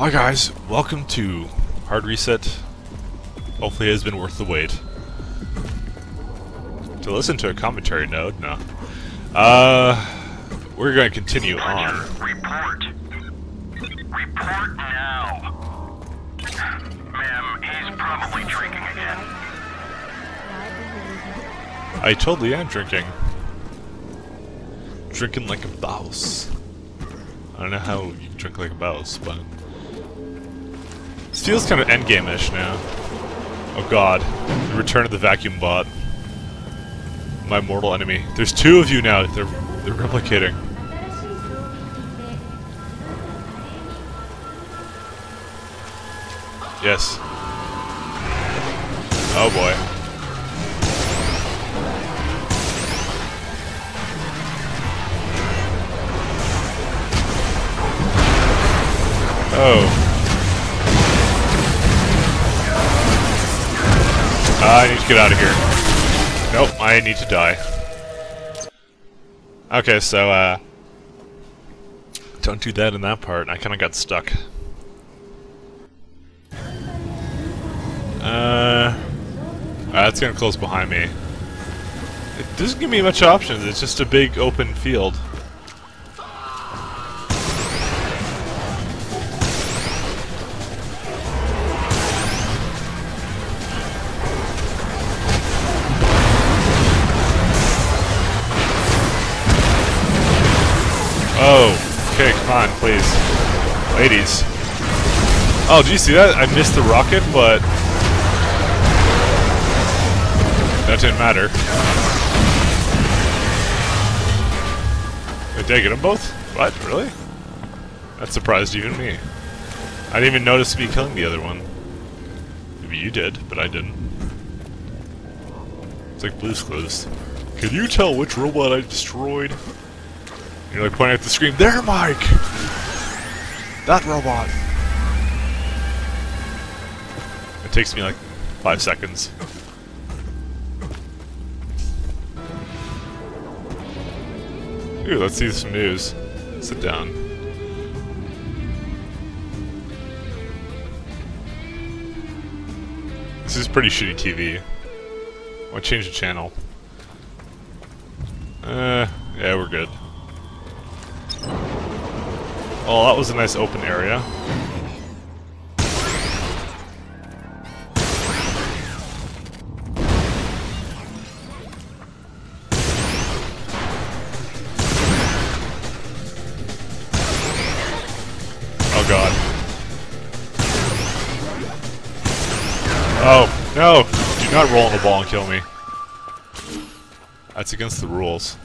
Hi guys, welcome to Hard Reset. Hopefully it has been worth the wait. To listen to a commentary note? No. Uh, we're going to continue on. Report. Report now. Ma'am, he's probably drinking again. I totally am drinking. Drinking like a bouse. I don't know how you drink like a bouse, but... This feels kind of endgame-ish now. Oh god. The return of the vacuum bot. My mortal enemy. There's two of you now. They're, they're replicating. Yes. Oh boy. Oh. I need to get out of here. Nope, I need to die. Okay, so, uh... Don't do that in that part. I kinda got stuck. Uh... That's gonna close behind me. It doesn't give me much options, it's just a big open field. Ladies. Oh, did you see that? I missed the rocket, but... That didn't matter. Wait, did I get them both? What? Really? That surprised even me. I didn't even notice me killing the other one. Maybe you did, but I didn't. It's like Blue's Clues. Can you tell which robot I destroyed? You're like pointing at the screen. There, Mike! That robot! It takes me like five seconds. Ooh, let's see some news. Sit down. This is pretty shitty TV. I'll change the channel. Uh, yeah, we're good. Oh, that was a nice open area. Oh god. Oh, no! Do not roll on the ball and kill me. That's against the rules.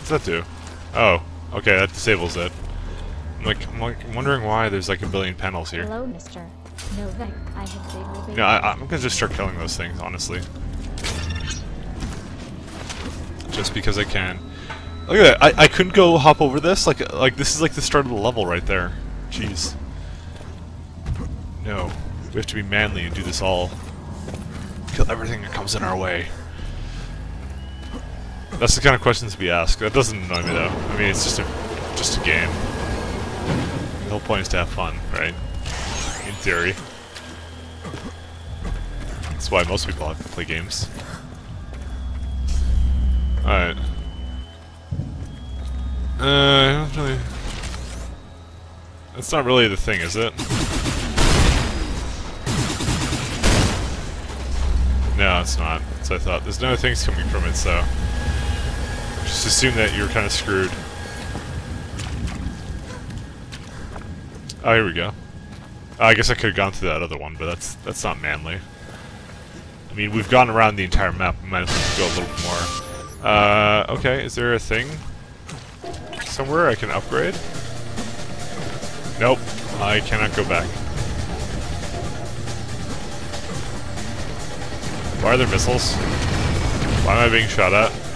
What's that do? Oh, okay, that disables it. I'm like, I'm like, wondering why there's like a billion panels here. Hello, Mr. Novak. I have. No, I, I'm gonna just start killing those things, honestly. Just because I can. Look at that! I, I couldn't go hop over this. Like like this is like the start of the level right there. Jeez. No, we have to be manly and do this all. Kill everything that comes in our way. That's the kind of questions to be asked. That doesn't annoy me though. I mean, it's just a just a game. The whole point is to have fun, right? In theory. That's why most people like to play games. Alright. Uh, I don't really... That's not really the thing, is it? No, it's not. So I thought. There's no things coming from it, so... Just assume that you're kind of screwed. Oh, here we go. I guess I could have gone through that other one, but that's that's not manly. I mean, we've gone around the entire map. We might as well go a little more. Uh, okay, is there a thing somewhere I can upgrade? Nope, I cannot go back. Why are there missiles? Why am I being shot at?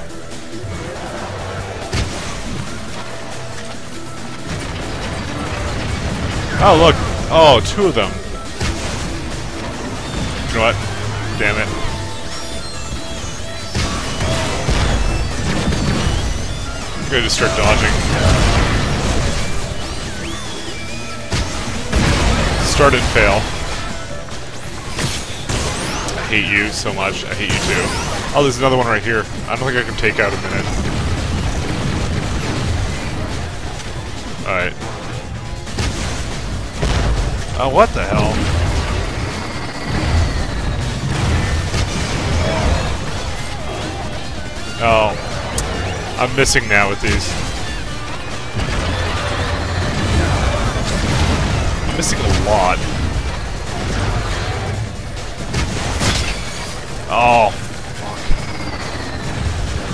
Oh, look! Oh, two of them. You know what? Damn it. I'm gonna just start dodging. start and fail. I hate you so much. I hate you too. Oh, there's another one right here. I don't think I can take out a minute. Alright. Oh, what the hell? Oh. I'm missing now with these. I'm missing a lot. Oh, fuck.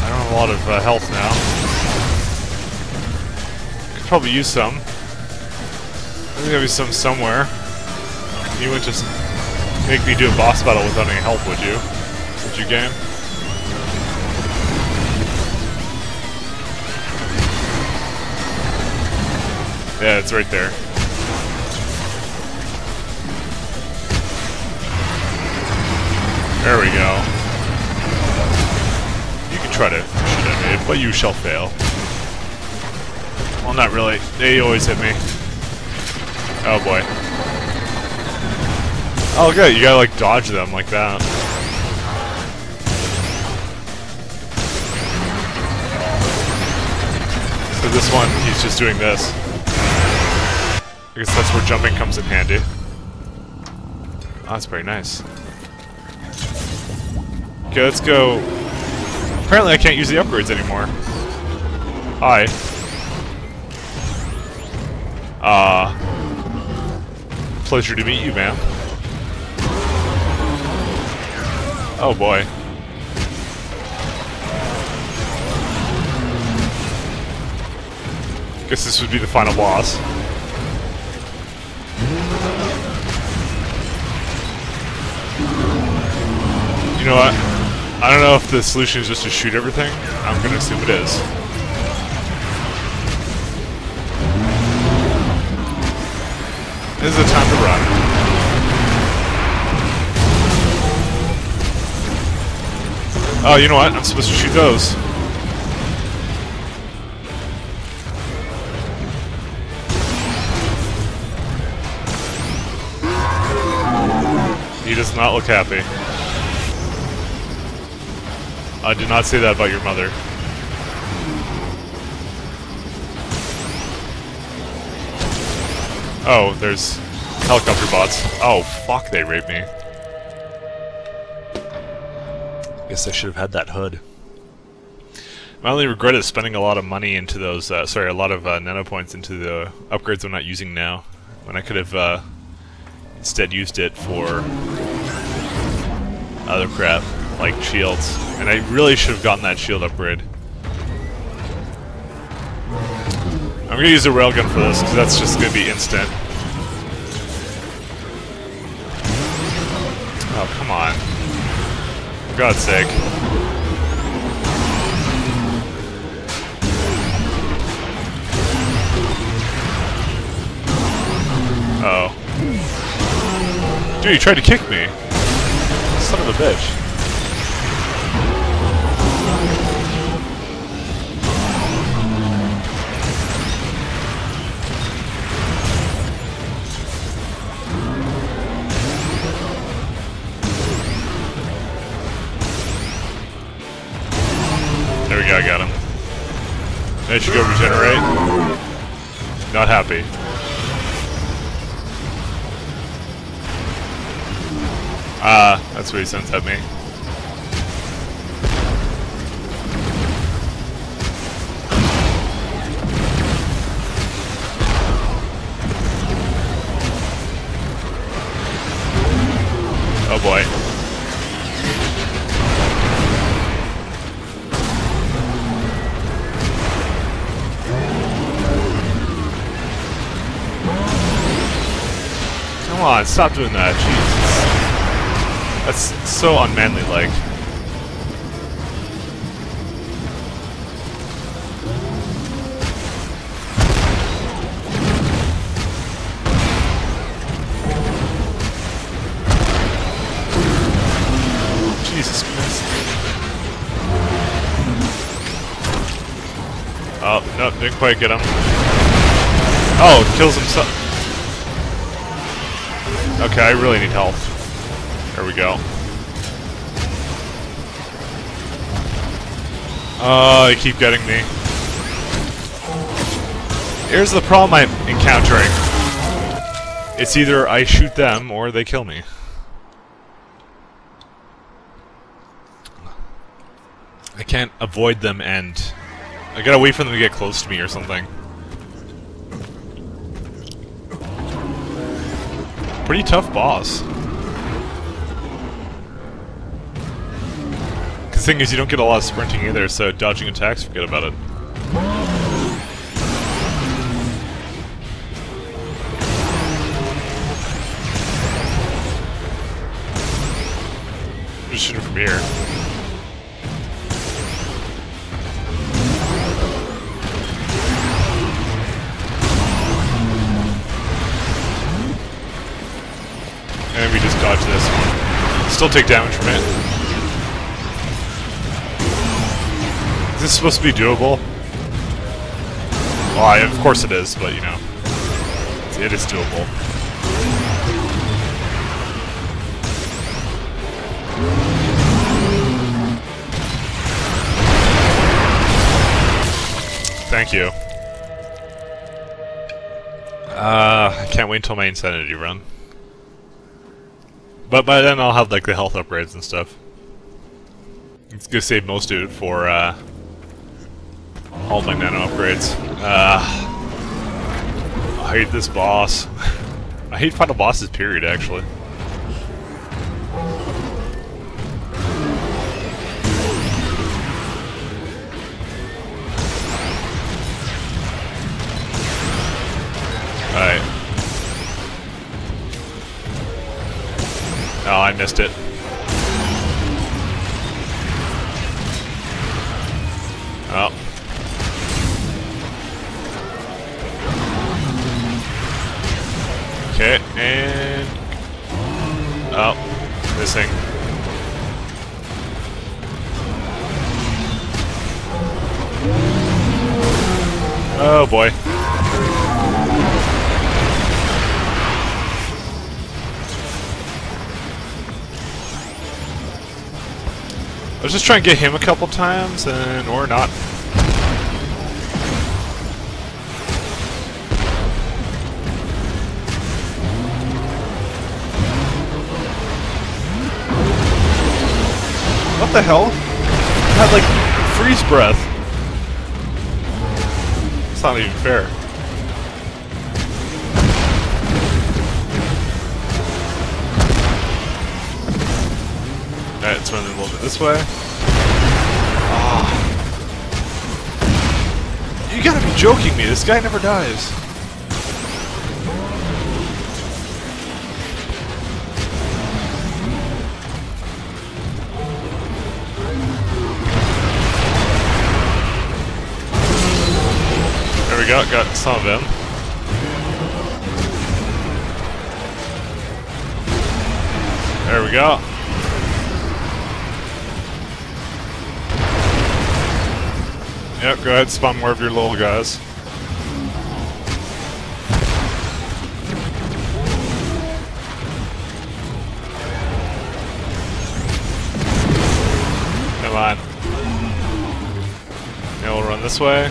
I don't have a lot of uh, health now. Could probably use some. There's gotta be some somewhere. You wouldn't just make me do a boss battle without any help, would you? Would you, game? Yeah, it's right there. There we go. You can try to shoot at me, but you shall fail. Well, not really. They always hit me. Oh boy. Oh good, you gotta like dodge them like that. So this one, he's just doing this. I guess that's where jumping comes in handy. Oh, that's very nice. Okay, let's go. Apparently I can't use the upgrades anymore. Hi. Uh... Pleasure to meet you, ma'am. Oh boy. Guess this would be the final boss. You know what? I don't know if the solution is just to shoot everything. I'm gonna assume it is. This is the time to run. Oh, you know what? I'm supposed to shoot those. He does not look happy. I did not say that about your mother. Oh, there's helicopter bots. Oh, fuck, they raped me. Guess I should have had that hood. My only regret is spending a lot of money into those, uh, sorry, a lot of uh, nano points into the upgrades I'm not using now. When I could have uh, instead used it for other crap, like shields. And I really should have gotten that shield upgrade. I'm gonna use a railgun for this, because that's just gonna be instant. Oh, come on. God's sake. Uh oh. Dude, he tried to kick me. Son of a bitch. Not happy. Ah, that's what he sends at me. Stop doing that, Jesus. That's so unmanly like. Jesus Christ. Oh, no, didn't quite get him. Oh, kills himself. Okay, I really need health. There we go. Oh, they keep getting me. Here's the problem I'm encountering. It's either I shoot them or they kill me. I can't avoid them and... I gotta wait for them to get close to me or something. Pretty tough boss. The thing is, you don't get a lot of sprinting either, so dodging attacks, forget about it. Just shoot it from here. Dodge this. Still take damage from it. Is this supposed to be doable? Well, I, of course it is, but you know. It is doable. Thank you. Uh, I can't wait until my insanity run. But by then I'll have like the health upgrades and stuff. It's gonna save most of it for uh, all my nano upgrades. Uh, I hate this boss. I hate final bosses, period, actually. Missed it. Oh. Okay, and... Oh, missing. Oh boy. I was just trying to get him a couple times, and or not. What the hell? I had like freeze breath. It's not even fair. This way. Ah. You gotta be joking me, this guy never dies. There we go, got some of him. There we go. Yep, go ahead, spawn more of your little guys. Come on. Yeah, we'll run this way.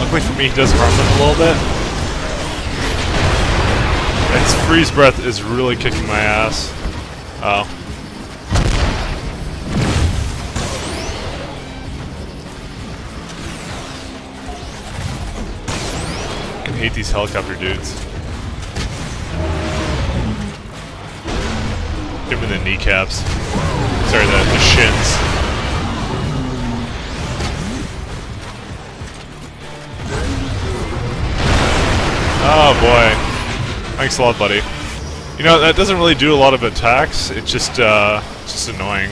Luckily for me, he does harm them a little bit. His freeze breath is really kicking my ass. Oh. Hate these helicopter dudes. Give me the kneecaps. Sorry, the, the shins. Oh boy. Thanks a lot, buddy. You know, that doesn't really do a lot of attacks, it's just, uh, just annoying.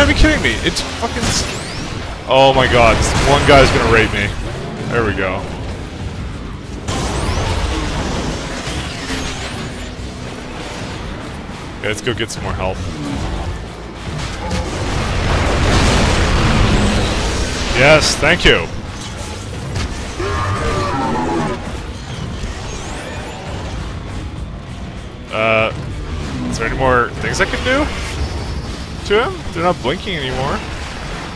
Gotta be kidding me. It's fucking... Oh my god. One guy's gonna rape me. There we go. Let's go get some more health. Yes, thank you. Uh, is there any more things I can do to him? They're not blinking anymore.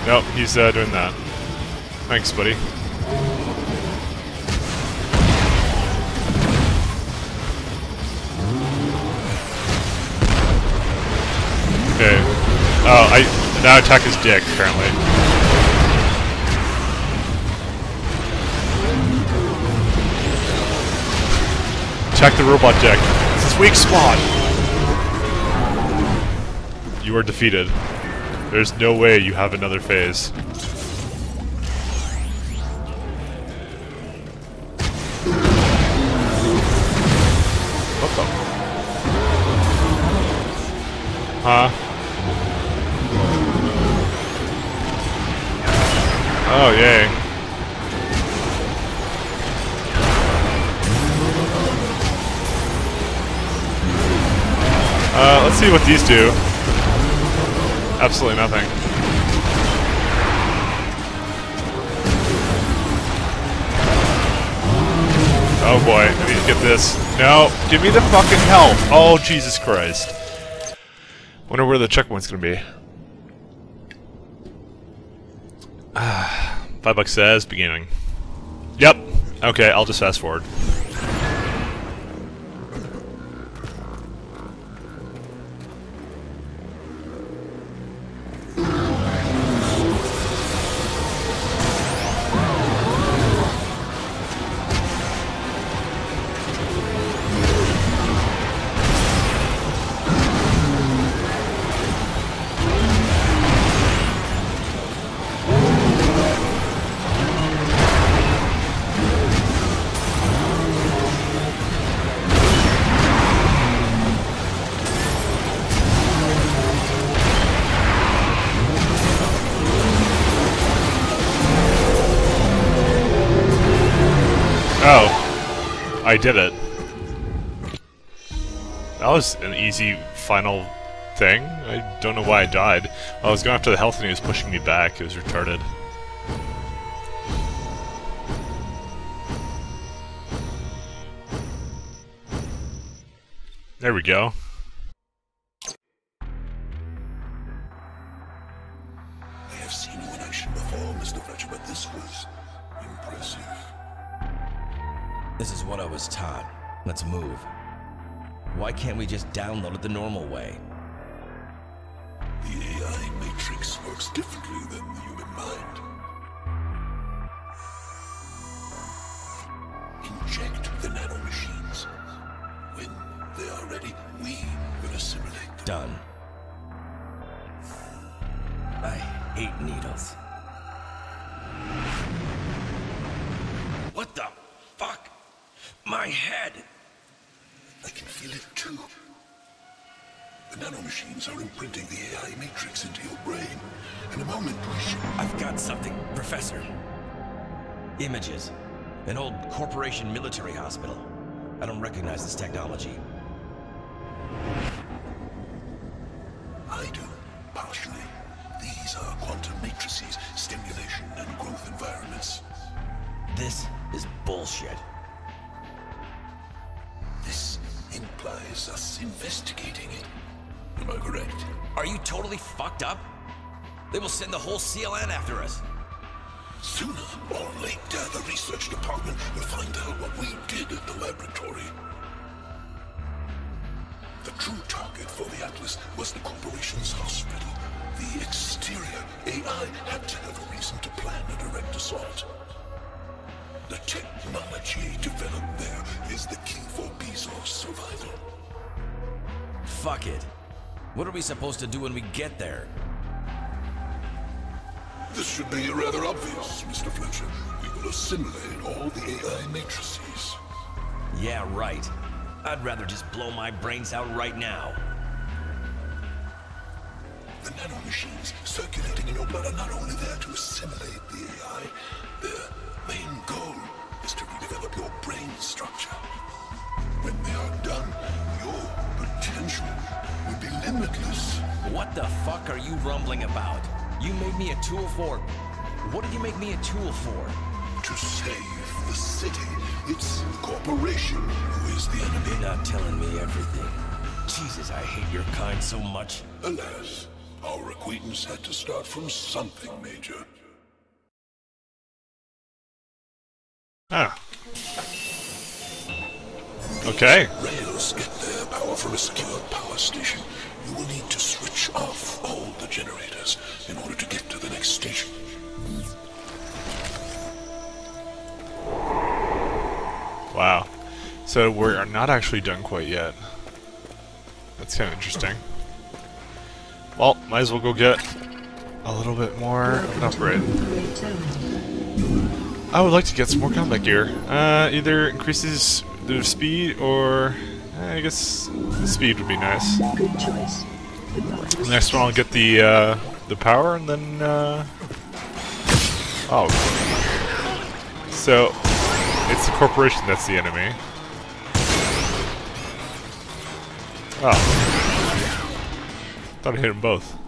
Nope, he's uh, doing that. Thanks, buddy. Okay. Oh, I now attack his dick, apparently. Attack the robot dick. It's his weak spot. You are defeated. There's no way you have another phase. What the? Huh? Oh, yay. Uh, let's see what these do. Absolutely nothing. Oh boy, I need to get this. No, give me the fucking help. Oh, Jesus Christ. Wonder where the checkpoint's gonna be. Five bucks says beginning. Yep. Okay, I'll just fast forward. Oh. I did it. That was an easy final thing. I don't know why I died. I was going after the health and he was pushing me back. It was retarded. There we go. I have seen action before, Mr. Fletcher, but this was This is what I was taught. Let's move. Why can't we just download it the normal way? The AI matrix works differently than the human mind. Inject the nanomachines. When they are ready, we will assimilate them. Done. I hate needles. What the fuck? My head! I can feel it too. The nanomachines are imprinting the AI matrix into your brain. In a moment, we should... I've got something, Professor. Images. An old corporation military hospital. I don't recognize this technology. I do, partially. These are quantum matrices, stimulation and growth environments. This is bullshit. Implies us investigating it. Am I correct? Are you totally fucked up? They will send the whole CLN after us. Sooner or later, the research department will find out what we did at the laboratory. The true target for the Atlas was the corporation's hospital. The exterior AI had to have a reason to plan a direct assault. The technology developed there is the key for Bezoar's survival. Fuck it. What are we supposed to do when we get there? This should be rather obvious, Mr. Fletcher. We will assimilate all the AI matrices. Yeah, right. I'd rather just blow my brains out right now. The nanomachines circulating in your blood are not only there to assimilate the AI, structure. When they are done, your potential will be limitless. What the fuck are you rumbling about? You made me a tool for... What did you make me a tool for? To save the city. It's the corporation who is the enemy. You're not telling me everything. Jesus, I hate your kind so much. Alas, our acquaintance had to start from something, Major. Ah. Okay. Rails get their power from a secure power station. You will need to switch off all the generators in order to get to the next station. Wow. So we're not actually done quite yet. That's kind of interesting. Well, might as well go get a little bit more of an upgrade. I would like to get some more combat gear. Uh, either increases the speed or... eh, I guess the speed would be nice. Good choice. Next one I'll get the, uh, the power and then, uh... Oh. So, it's the corporation that's the enemy. Oh. Thought I hit them both.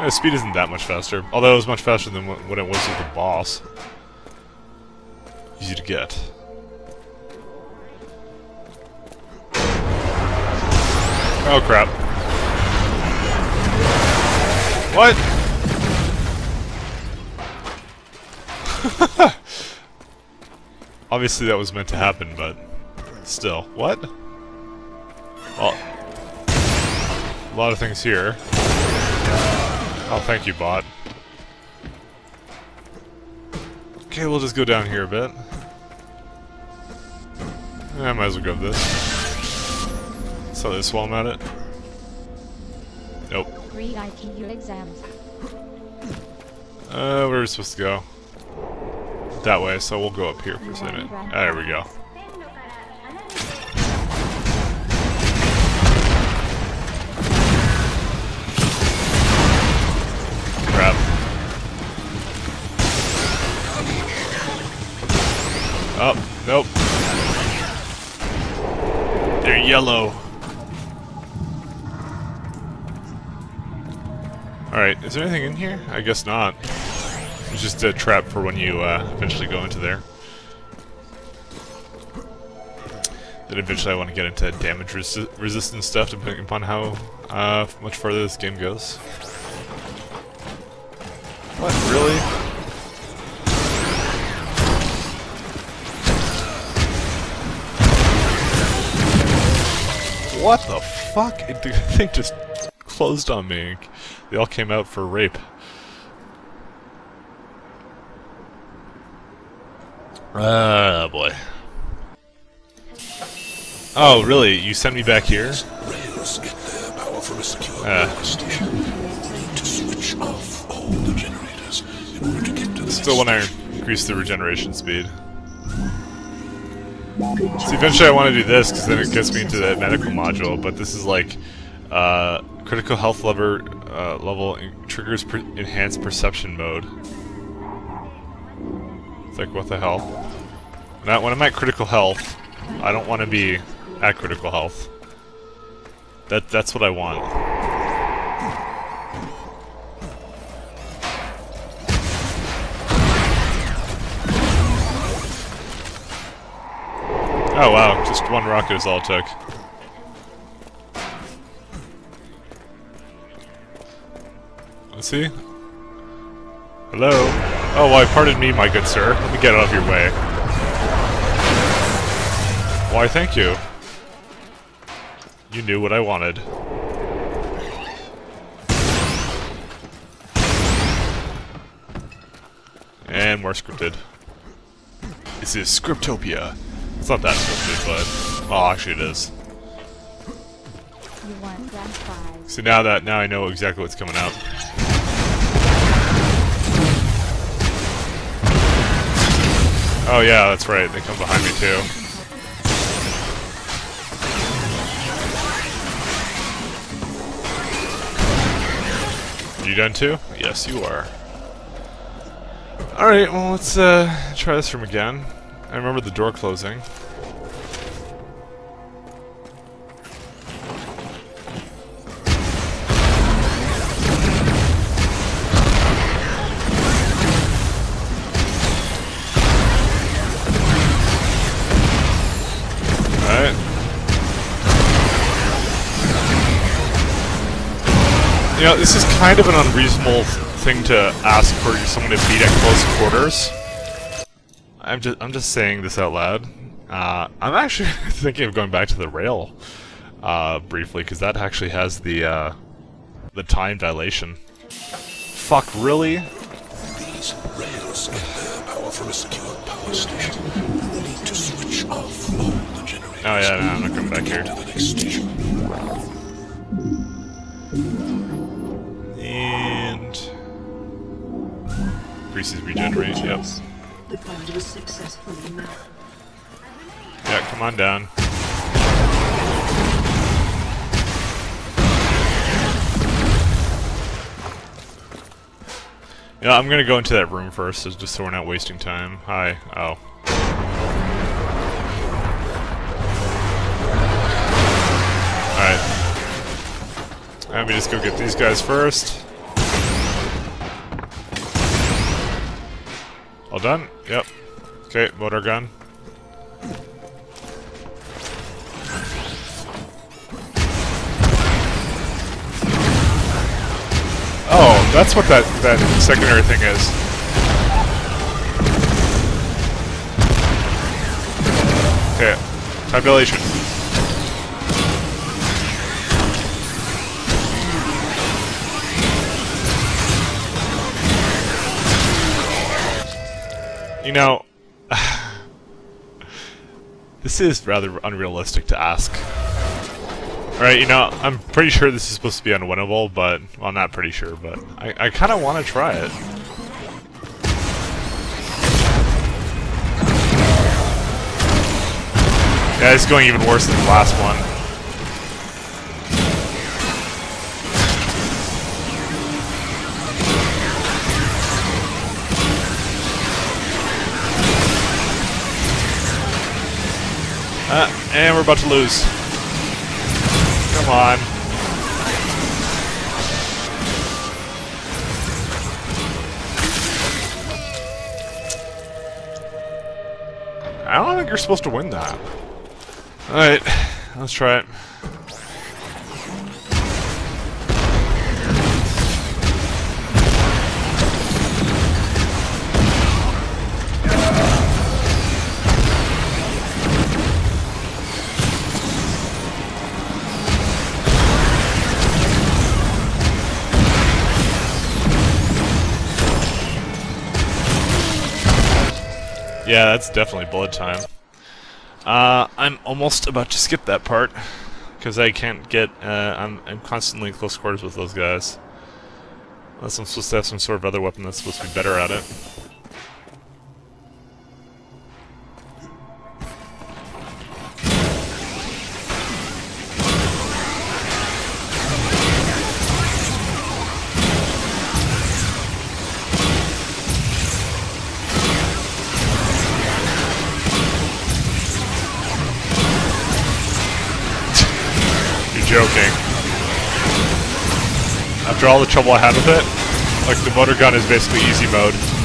Uh, speed isn't that much faster, although it was much faster than what it was with the boss. Easy to get. Oh crap. What? Obviously that was meant to happen, but still. What? Well, a lot of things here. Oh, thank you, bot. Okay, we'll just go down here a bit. Eh, I might as well grab this. Sell this while I'm at it. Nope. Read IQ exams. Uh, where are we supposed to go? That way, so we'll go up here for a second. Ah, there we go. Crap. Oh, nope. They're yellow. Alright, is there anything in here? I guess not. It's just a trap for when you uh, eventually go into there. Then eventually I want to get into damage resi resistance stuff depending upon how uh, much further this game goes. What, really? What the fuck? The thing just closed on me. They all came out for rape. Ah, boy. Oh, really? You sent me back here? Rails get their power from a secure station. Need to switch off all the generators in order to get to the Still want to increase the regeneration speed. See, eventually I want to do this, because then it gets me into that medical module, but this is like, uh, critical health lever, uh, level triggers per enhanced perception mode. It's like, what the hell? Now, when I'm at critical health, I don't want to be at critical health. That That's what I want. Oh wow, just one rocket is all it took. Let's see. Hello? Oh, why, pardon me, my good sir. Let me get out of your way. Why, thank you. You knew what I wanted. And more scripted. This is Scriptopia. It's not that scripted, but... Oh, actually it is. You want grand. So now that now I know exactly what's coming out. Oh yeah, that's right. They come behind me too. You done too? Yes, you are. Alright, well let's uh, try this from again. I remember the door closing. You know, this is kind of an unreasonable thing to ask for someone to beat at close quarters. I'm just I'm just saying this out loud. Uh, I'm actually thinking of going back to the rail uh, briefly because that actually has the uh, the time dilation. Fuck, really? These rails get their power from a secure power station. They need to switch off all the generators. Oh yeah, no, I'm not coming back here. To the next station. And Greasy's regenerate. Yep. The fund was successfully met. Yeah, come on down. Yeah, I'm gonna go into that room first, just so we're not wasting time. Hi. Oh. Alright. Let me just go get these guys first. All done? Yep. Okay, motor gun. Oh, that's what that, that secondary thing is. Okay, tabulation. You know, this is rather unrealistic to ask. Alright, you know, I'm pretty sure this is supposed to be unwinnable, but, well, I'm not pretty sure, but I, I kind of want to try it. Yeah, it's going even worse than the last one. And we're about to lose. Come on. I don't think you're supposed to win that. Alright, let's try it. Yeah, that's definitely blood time. Uh, I'm almost about to skip that part because I can't get. Uh, I'm I'm constantly in close quarters with those guys. Unless I'm supposed to have some sort of other weapon that's supposed to be better at it. You're. After all the trouble I had with it, like the motor gun is basically easy mode.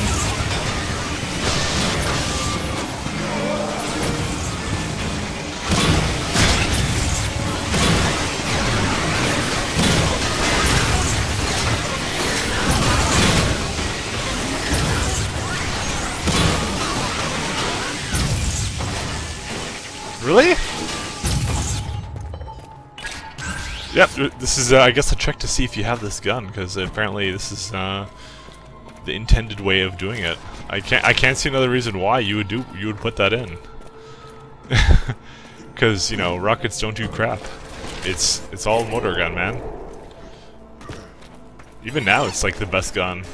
Yep, this is, uh, I guess, a check to see if you have this gun, because apparently this is uh, the intended way of doing it. I can't, I can't see another reason why you would do, you would put that in. Because you know, rockets don't do crap. It's, it's all motor gun, man. Even now, it's like the best gun.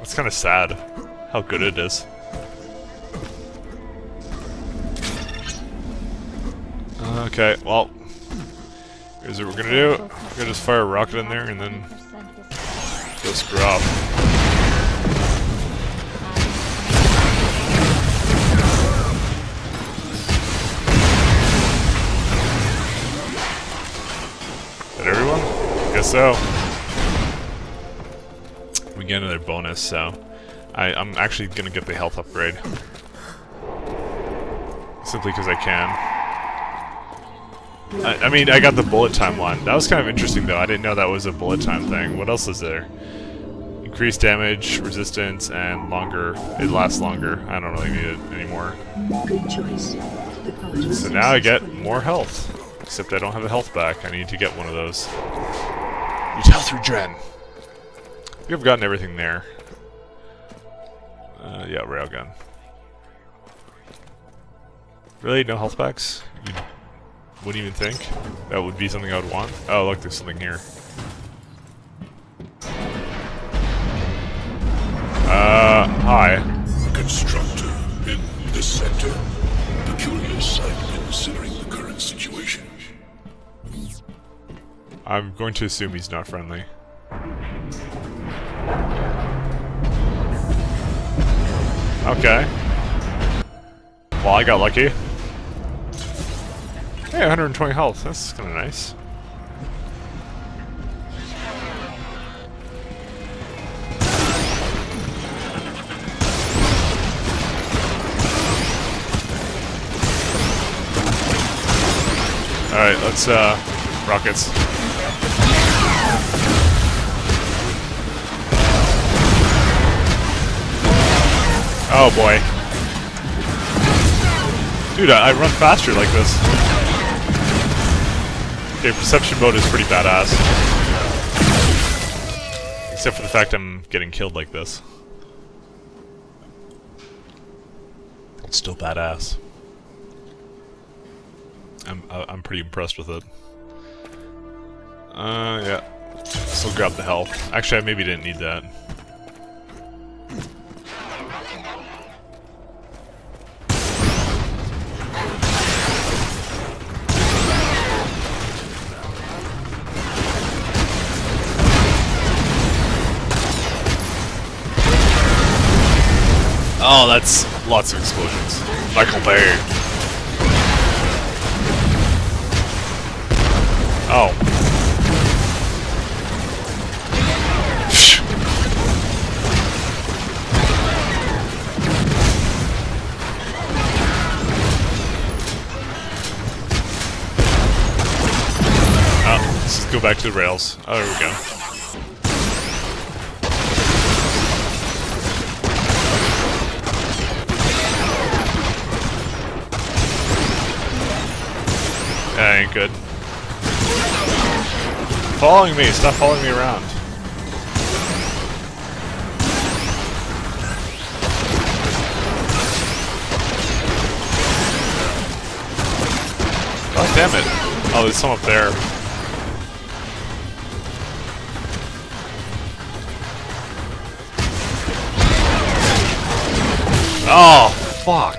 It's kind of sad how good it is. Okay, well, here's what we're gonna do. We're gonna just fire a rocket in there and then go screw. Is that everyone? Guess so. We get another bonus, so I, I'm actually gonna get the health upgrade. Simply because I can. I, I mean, I got the bullet time one. That was kind of interesting, though. I didn't know that was a bullet time thing. What else is there? Increased damage, resistance, and longer. It lasts longer. I don't really need it anymore. Good choice. So now I get more health. Except I don't have a health back. I need to get one of those. Use health regen. Think I've gotten everything there. Uh, yeah, railgun. Really? No health packs? You wouldn't even think? That would be something I would want? Oh, look, there's something here. Uh, hi. Constructor in this sector. Peculiar sight considering the current situation. I'm going to assume he's not friendly. Okay. Well, I got lucky. Hey, 120 health. That's kind of nice. Alright, let's, uh, rockets. Oh boy. Dude, I, I run faster like this. Okay, perception mode is pretty badass. Except for the fact I'm getting killed like this. It's still badass. I'm I'm pretty impressed with it. Uh, yeah. Still grab the health. Actually, I maybe didn't need that. Oh, that's lots of explosions. Michael Bay. Oh. Oh, let's go back to the rails. Oh, there we go. Ain't good. Following me! Stop following me around. God damn it. Oh, there's some up there. Oh, fuck.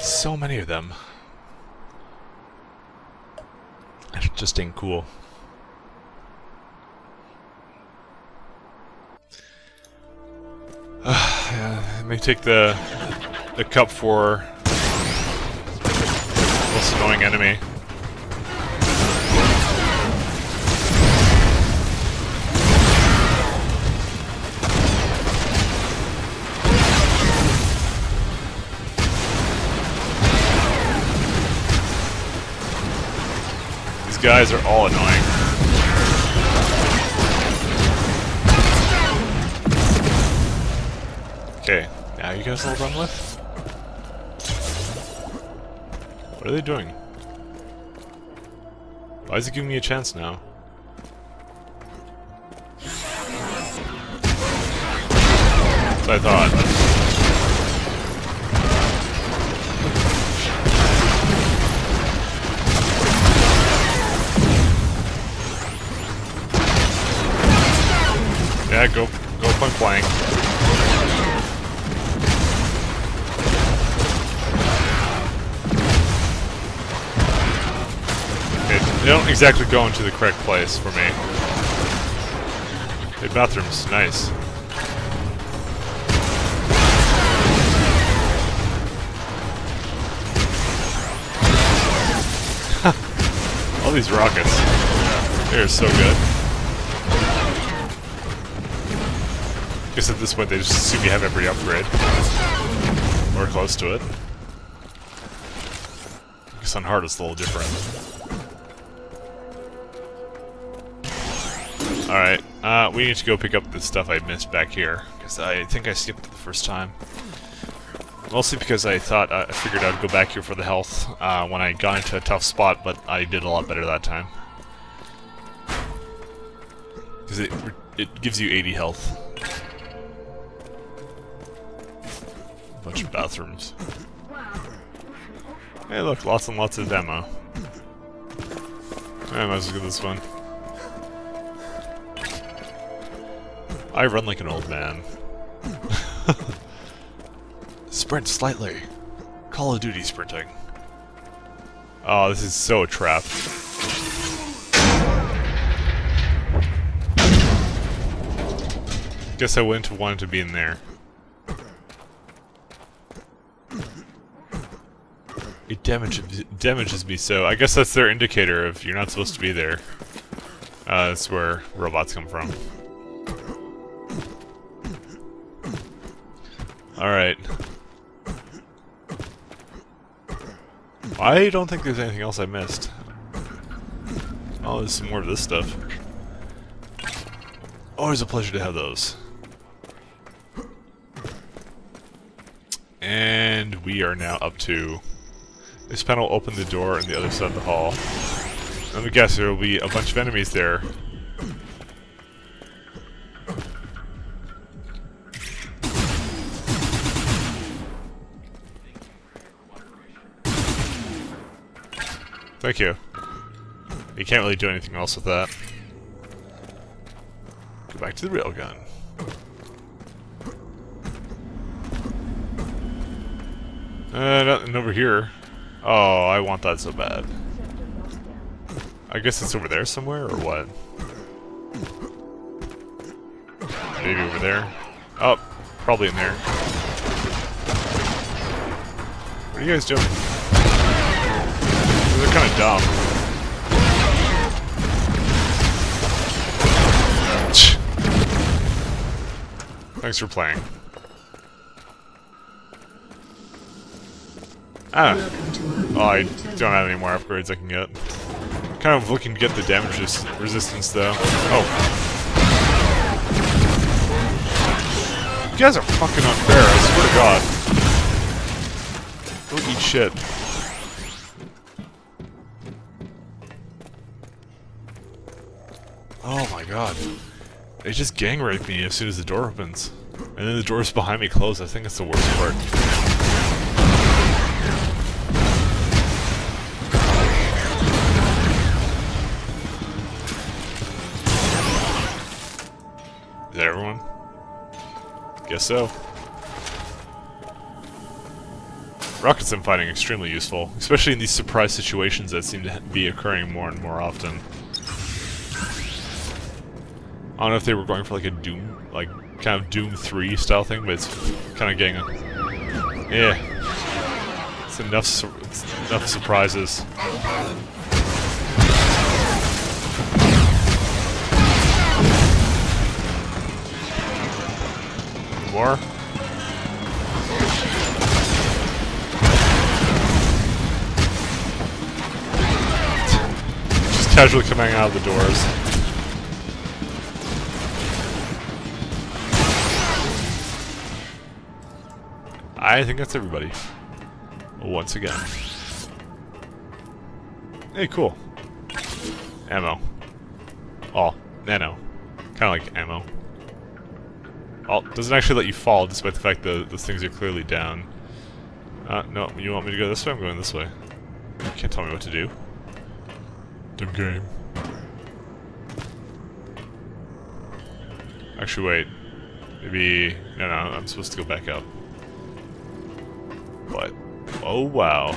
So many of them. It just ain't cool. yeah, let me take the the cup for most annoying enemy. Guys are all annoying. Okay, now you guys all done with? What are they doing? Why is it giving me a chance now? That's I thought. Go go point blank. They don't exactly go into the correct place for me. The bathroom's nice. All these rockets. They're so good. Because at this point they just assume you have every upgrade. Or close to it. Guess on hard it's a little different. Alright, uh, we need to go pick up the stuff I missed back here. Because I think I skipped it the first time. Mostly because I thought, uh, I figured I'd go back here for the health uh, when I got into a tough spot, but I did a lot better that time. Because it, it gives you 80 health. Bunch of bathrooms. Hey look, lots and lots of demo. I might as well get this one. I run like an old man. Sprint slightly. Call of Duty sprinting. Oh, this is so a trap. Guess I wouldn't have wanted to be in there. Damages, damages me so. I guess that's their indicator of you're not supposed to be there. Uh, that's where robots come from. Alright. I don't think there's anything else I missed. Oh, there's some more of this stuff. Always a pleasure to have those. And we are now up to... This panel opened the door on the other side of the hall. Let me guess, there will be a bunch of enemies there. Thank you. You can't really do anything else with that. Go back to the railgun. Uh, nothing over here. Oh, I want that so bad. I guess it's over there somewhere, or what? Maybe over there. Oh, probably in there. What are you guys doing? They're kind of dumb. Thanks for playing. Ah. Oh, I don't have any more upgrades I can get. Kind of looking to get the damage res resistance though. Oh. You guys are fucking unfair, I swear to god. Go eat shit. Oh my god. They just gang rape me as soon as the door opens. And then the doors behind me close. I think it's the worst part. Guess so. Rocket sim fighting extremely useful, especially in these surprise situations that seem to be occurring more and more often. I don't know if they were going for like a Doom, like kind of Doom 3 style thing, but it's kind of getting a... Yeah. It's enough, su it's enough surprises. Just casually coming out of the doors. I think that's everybody. Once again. Hey, cool. Ammo. Oh, nano. Kind of like ammo. Oh, doesn't actually let you fall, despite the fact that those things are clearly down. Uh, no, you want me to go this way? I'm going this way. You can't tell me what to do. Dumb game. Actually, wait. Maybe... No, no, I'm supposed to go back up. But, oh wow.